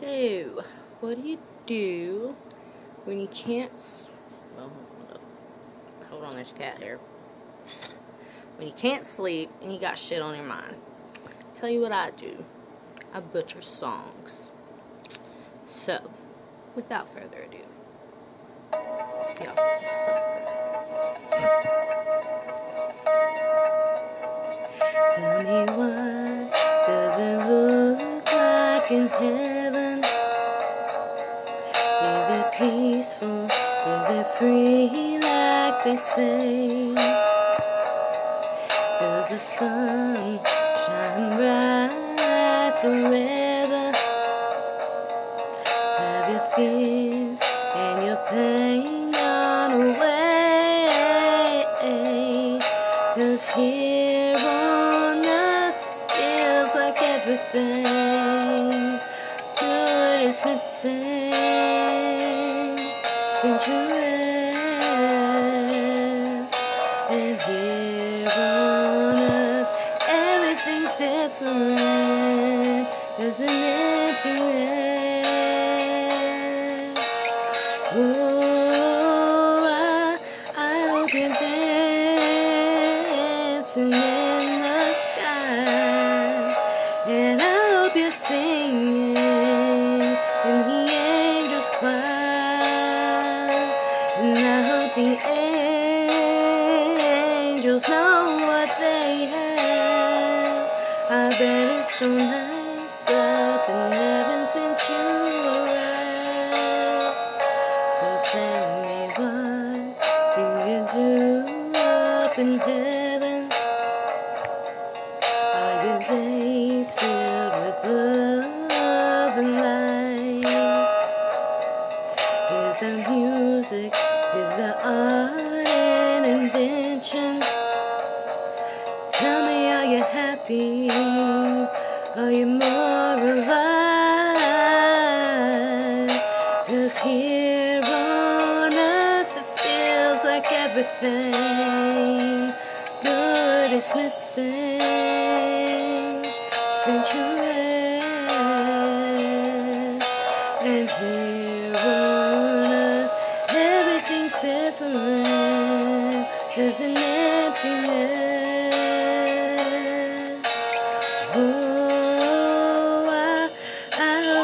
So, what do you do when you can't... Well, hold on, there's a cat here. When you can't sleep and you got shit on your mind. Tell you what I do. I butcher songs. So, without further ado, y'all to suffer. Tell me what does it look like in heaven? Peaceful? Is it free like they say? Does the sun shine bright forever? Have your fears and your pain gone away? Cause here on earth feels like everything good is missing since you left. And here on earth everything's different. There's an emptiness. Oh, I, I hope you're dancing in the sky. And I hope you're singing I bet it's so nice up in heaven since you arrived. So tell me what do you do up in heaven? Are your days filled with love and light? Is there music? Happy? Are you more alive? Cause here on earth it feels like everything good is missing since you left. And here on earth everything's different. There's an emptiness.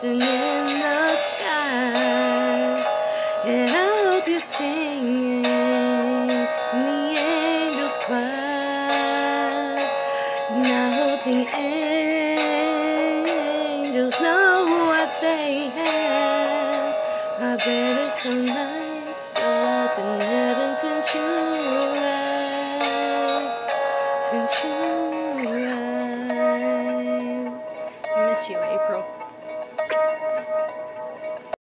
dancing in the sky. And I hope you're singing the angel's choir. Now the angels know what they have. I bet it's so nice up in heaven since you arrived. Since you arrived. I miss you, April.